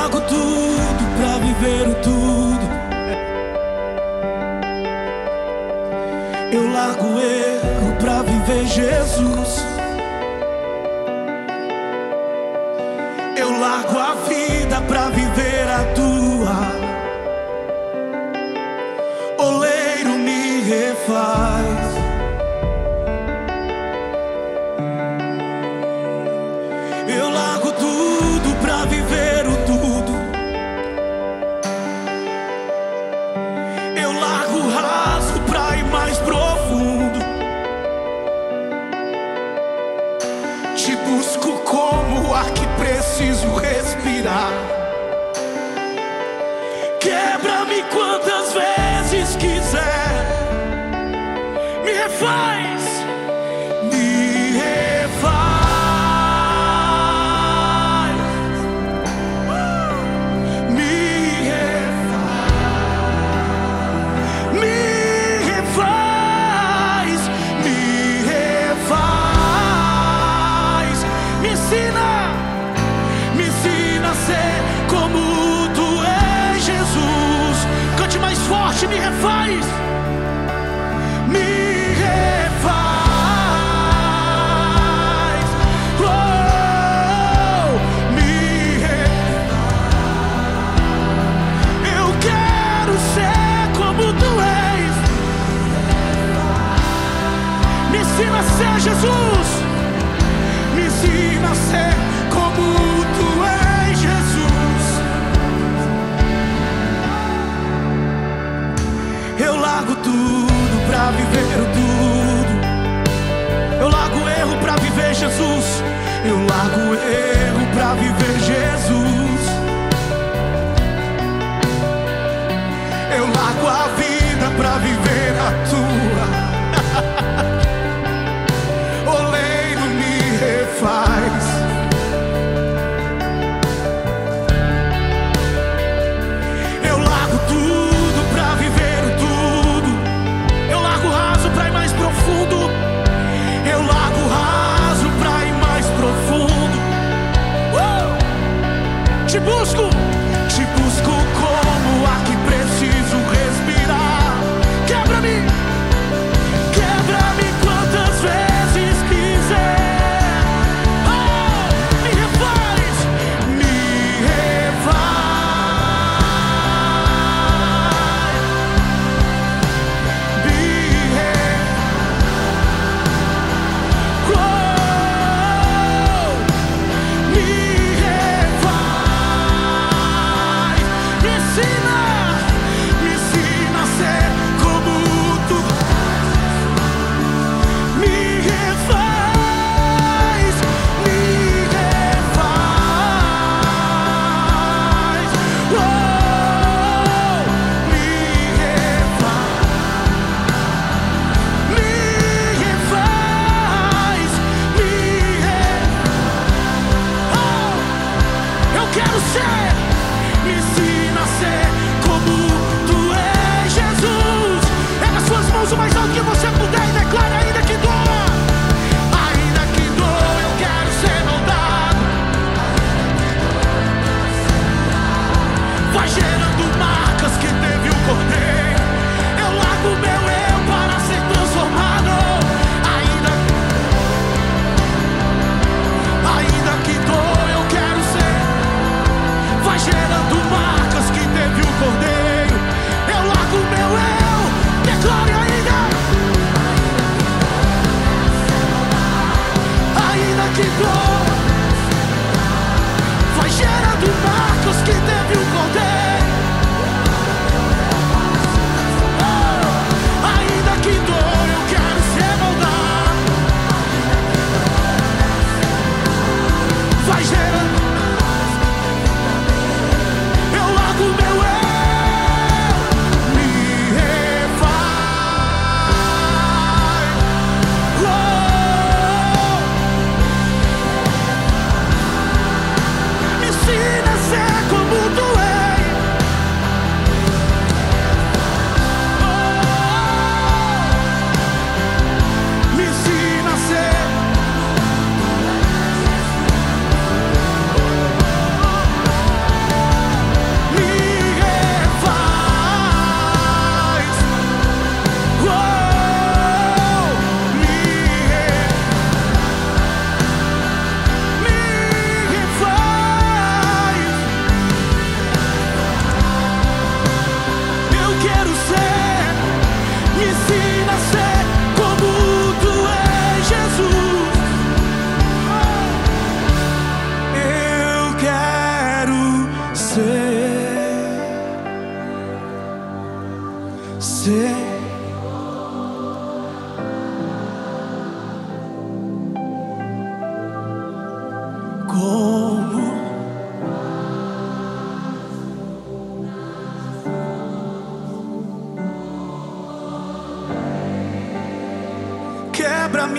Pago tudo pra viver o tudo. Eu largo erro pra viver Jesus. preciso respirar.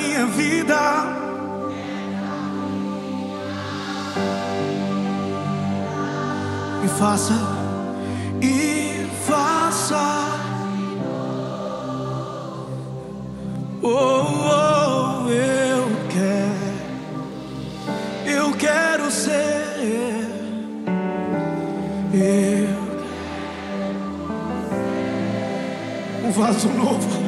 Minha vida. E faça, e faça. Oh, oh, eu quero, eu quero ser, eu um vaso novo.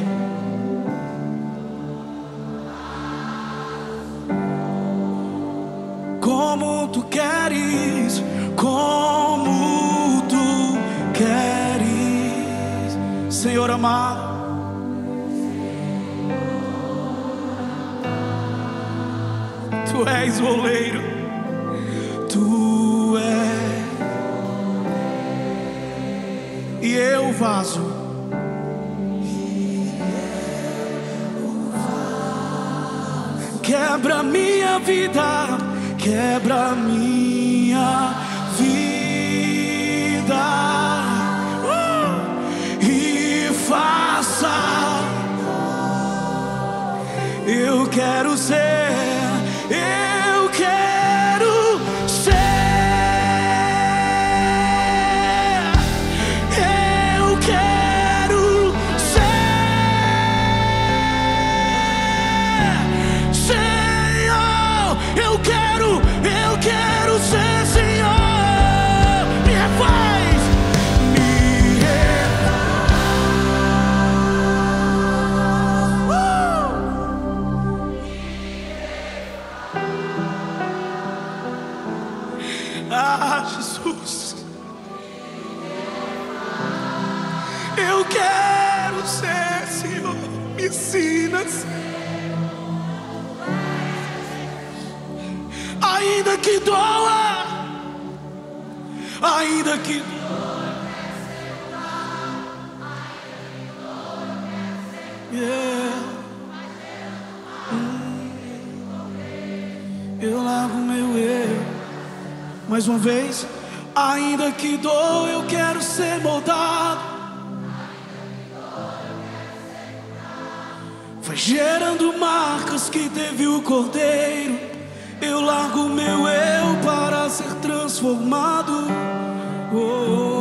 Tu queres, como tu queres, Senhor amado. Tu és o oleiro, tu és, e eu vaso. Quebra minha vida, quebra minha vida Uh! e faça. Eu quero ser, Ainda que doa, ainda que. Hum. Eu largo meu eu. Mais uma vez, ainda que dou, eu quero ser moldado. Vai gerando marcas que teve o cordeiro. Eu largo meu eu para ser transformado. Oh, oh. oh.